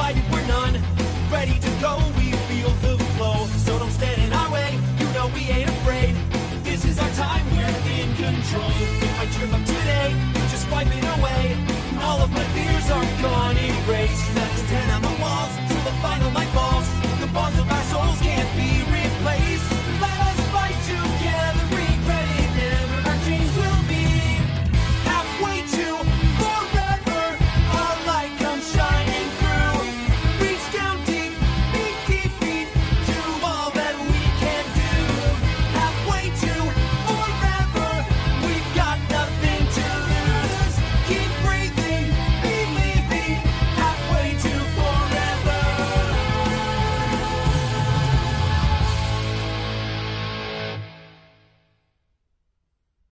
fighting, we're none. Ready to go,